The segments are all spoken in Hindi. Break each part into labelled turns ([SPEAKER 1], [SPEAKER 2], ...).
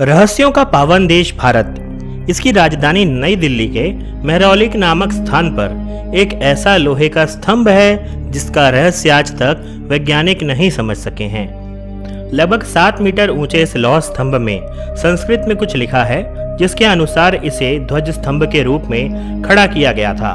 [SPEAKER 1] रहस्यों का पावन देश भारत। इसकी राजधानी नई दिल्ली के मेहरौलिक नामक स्थान पर एक ऐसा लोहे का स्तंभ है, जिसका रहस्य आज तक वैज्ञानिक नहीं समझ सके हैं। लगभग सात मीटर ऊँचे इस लौह स्तंभ में संस्कृत में कुछ लिखा है, जिसके अनुसार इसे ध्वज स्तंभ के रूप में खड़ा किया गया था।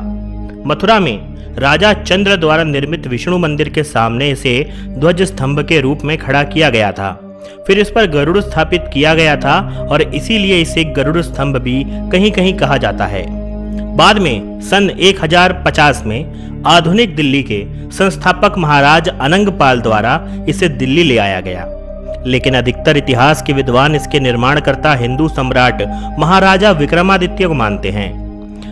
[SPEAKER 1] मथुरा में राजा चंद्र द्वारा निर्मित विष्णु मंदिर के सामने इसे ध्वज स्तंभ के रूप में खड़ा किया गया था। फिर इस पर गरुड़ स्थापित किया गया था और इसीलिए इसे गरुड़ स्तंभ भी कहीं कहीं कहा जाता है। बाद में, सन 1050 में, आधुनिक दिल्ली के संस्थापक महाराज अनंगपाल द्वारा इसे दिल्ली ले आया गया। लेकिन अधिकतर इतिहास के विद्वान इसके निर्माणकर्ता हिंदू सम्राट महाराजा विक्रमादित्य को मानते हैं।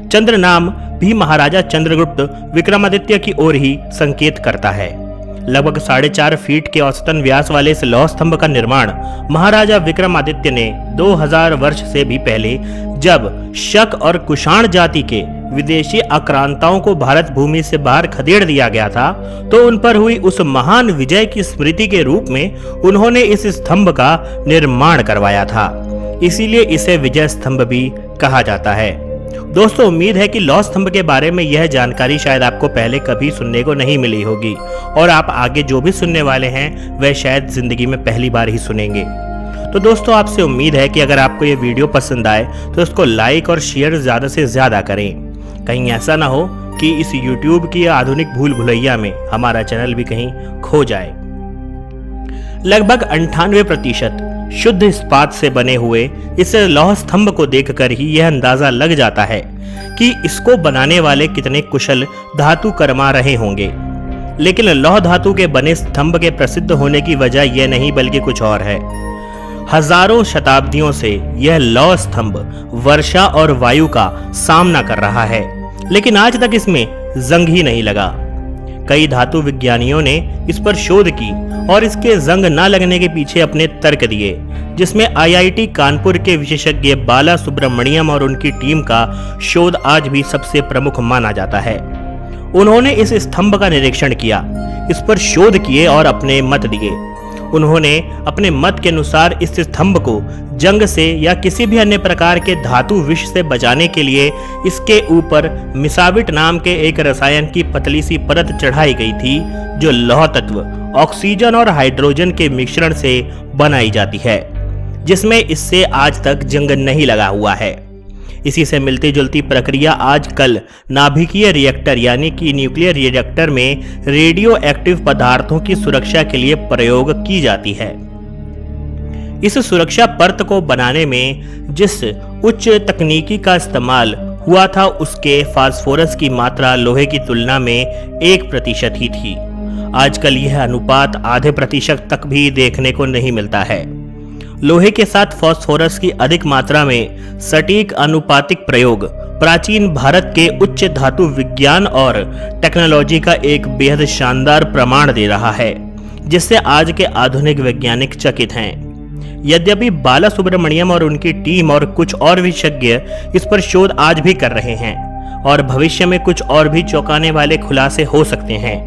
[SPEAKER 1] चंद्र नाम भी महाराजा चंद्रगुप्त विक्रमादित्य की ओर ही संकेत करता है। लगभग साढ़े चार फीट के औसतन व्यास वाले इस लौह स्तंभ का निर्माण महाराजा विक्रमादित्य ने 2000 वर्ष से भी पहले, जब शक और कुषाण जाति के विदेशी आक्रांताओं को भारत भूमि से बाहर खदेड़ दिया गया था तो उन पर हुई उस महान विजय की स्मृति के रूप में उन्होंने इस स्तंभ का निर्माण करवाया था। इसीलिए इसे विजय स्तंभ भी कहा जाता है। दोस्तों, उम्मीद है कि लॉ स्तंभ के बारे में यह जानकारी शायद आपको पहले कभी सुनने को नहीं मिली होगी, और आप आगे जो भी सुनने वाले हैं, वह शायद ज़िंदगी में पहली बार ही सुनेंगे। तो दोस्तों, आपसे उम्मीद है कि अगर आपको ये वीडियो पसंद आए तो इसको लाइक और शेयर ज़्यादा से ज़्यादा करें। कहीं ऐसा ना हो कि इस यूट्यूब की आधुनिक भूल भुलैया में हमारा चैनल भी कहीं खो जाए। लगभग अंठानवे प्रतिशत शुद्ध इस्पात से बने हुए इस लौह स्तंभ को देखकर ही यह अंदाज़ा लग जाता है कि इसको बनाने वाले कितने कुशल धातु करमा रहे होंगे। लेकिन लौह धातु के बने स्तंभ के प्रसिद्ध होने की वजह यह नहीं, बल्कि कुछ और है। हज़ारों शताब्दियों से यह लौह स्तंभ वर्षा और वायु का सामना कर रहा है, लेकिन आज तक इसमें जंग ही नहीं लगा। कई धातु विज्ञानियों ने इस पर शोध की और इसके जंग न लगने के पीछे अपने तर्क दिए, जिसमें आईआईटी कानपुर के विशेषज्ञ बाला सुब्रमण्यम और उनकी टीम का शोध आज भी सबसे प्रमुख माना जाता है। उन्होंने इस स्तंभ का निरीक्षण किया, इस पर शोध किए और अपने मत दिए। उन्होंने अपने मत के अनुसार इस स्तंभ को जंग से या किसी भी अन्य प्रकार के धातु विष से बचाने के लिए इसके ऊपर मिसाविट नाम के एक रसायन की पतली सी परत चढ़ाई गई थी, जो लौह तत्व, ऑक्सीजन और हाइड्रोजन के मिश्रण से बनाई जाती है, जिसमें इससे आज तक जंग नहीं लगा हुआ है। इसी से मिलती जुलती प्रक्रिया आजकल नाभिकीय रिएक्टर यानी कि न्यूक्लियर रिएक्टर में रेडियो एक्टिव पदार्थों की सुरक्षा के लिए प्रयोग की जाती है। इस सुरक्षा परत को बनाने में जिस उच्च तकनीकी का इस्तेमाल हुआ था, उसके फास्फोरस की मात्रा लोहे की तुलना में एक प्रतिशत ही थी। आजकल यह अनुपात आधे प्रतिशत तक भी देखने को नहीं मिलता है। लोहे के साथ फास्फोरस की अधिक मात्रा में सटीक अनुपातिक प्रयोग, प्राचीन भारत के उच्च धातु विज्ञान और टेक्नोलॉजी का एक बेहद शानदार प्रमाण दे रहा है, जिससे आज के आधुनिक वैज्ञानिक चकित हैं। यद्यपि बाला सुब्रमण्यम और उनकी टीम और कुछ और विशेषज्ञ इस पर शोध आज भी कर रहे हैं और भविष्य में कुछ और भी चौंकाने वाले खुलासे हो सकते हैं।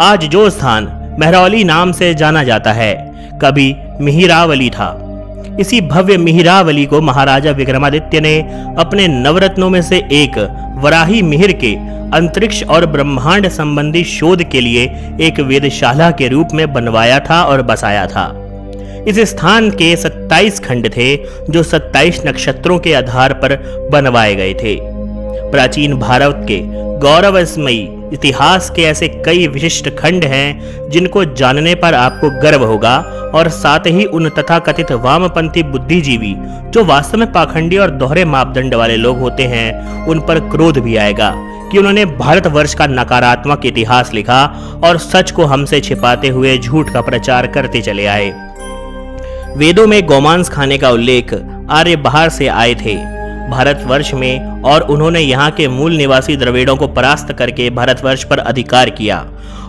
[SPEAKER 1] आज जो स्थान महरौली नाम से जाना जाता है, कभी मिहिरावली था। इसी भव्य मिहिरावली को महाराजा विक्रमादित्य ने अपने नवरत्नों में से एक वराही मिहिर के अंतरिक्ष और ब्रह्मांड संबंधी शोध के लिए एक वेदशाला के रूप में बनवाया था और बसाया था। इस स्थान के 27 खंड थे, जो 27 नक्षत्रों के आधार पर बनवाए गए थे। प्राचीन भारत के गौरवस्मयी इतिहास के ऐसे कई विशिष्ट खंड हैं, जिनको जानने पर आपको गर्व होगा, और साथ ही उन तथाकथित वामपंथी बुद्धिजीवी, जो वास्तव में पाखंडी और दोहरे मापदंड वाले लोग होते हैं, उन पर क्रोध भी आएगा, कि उन्होंने भारतवर्ष का नकारात्मक इतिहास लिखा, और सच को हमसे छिपाते हुए झूठ का प्रचार करते चले आए। वेदों में गोमांस खाने का उल्लेख आर्य बाहर से आए थे। भारतवर्ष में और उन्होंने यहाँ के मूल निवासी द्रविड़ों को परास्त करके भारतवर्ष पर अधिकार किया।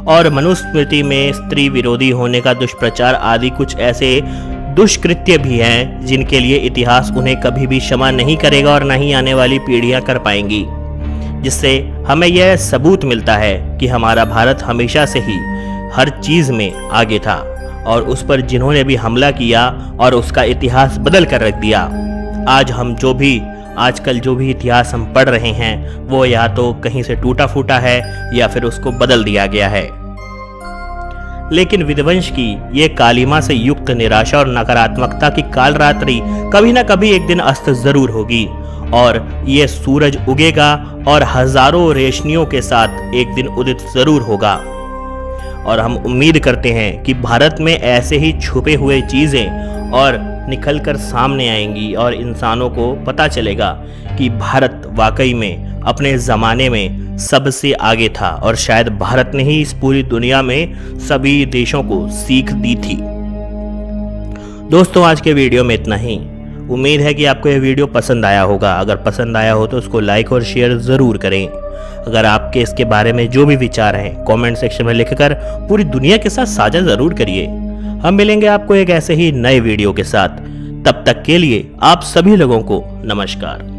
[SPEAKER 1] और मनुस्मृति में स्त्री विरोधी होने का दुष्प्रचार आदि कुछ ऐसे दुष्कृत्य भी हैं, जिनके लिए इतिहास उन्हें कभी भी क्षमा नहीं करेगा और नहीं आने वाली पीढ़ियाँ कर पाएँगी। जिससे हमें यह सबूत मिलता है कि हमारा भारत हमेशा से ही हर चीज़ में आगे था और उस पर जिन्होंने भी हमला किया और उसका इतिहास बदल कर रख दिया। आज हम जो भी आजकल जो भी इतिहास हम पढ़ रहे हैं, वो या तो कहीं से टूटा फूटा है, या फिर उसको बदल दिया गया है। लेकिन विध्वंस की ये कालिमा से युक्त निराशा और नकारात्मकता की काल रात्रि कभी ना कभी एक दिन अस्त ज़रूर होगी, और ये सूरज उगेगा और हज़ारों रेशनियों के साथ एक दिन उदित ज़रूर होगा। और हम उम्मीद करते हैं कि भारत में ऐसे ही छुपे हुए चीज़ें और निकल कर सामने आएँगी और इंसानों को पता चलेगा कि भारत वाकई में अपने ज़माने में सबसे आगे था और शायद भारत ने ही इस पूरी दुनिया में सभी देशों को सीख दी थी। दोस्तों, आज के वीडियो में इतना ही। उम्मीद है कि आपको यह वीडियो पसंद आया होगा। अगर पसंद आया हो तो उसको लाइक और शेयर ज़रूर करें। अगर आपके इसके बारे में जो भी विचार हैं, कमेंट सेक्शन में लिखकर पूरी दुनिया के साथ साझा ज़रूर करिए। हम मिलेंगे आपको एक ऐसे ही नए वीडियो के साथ। तब तक के लिए आप सभी लोगों को नमस्कार।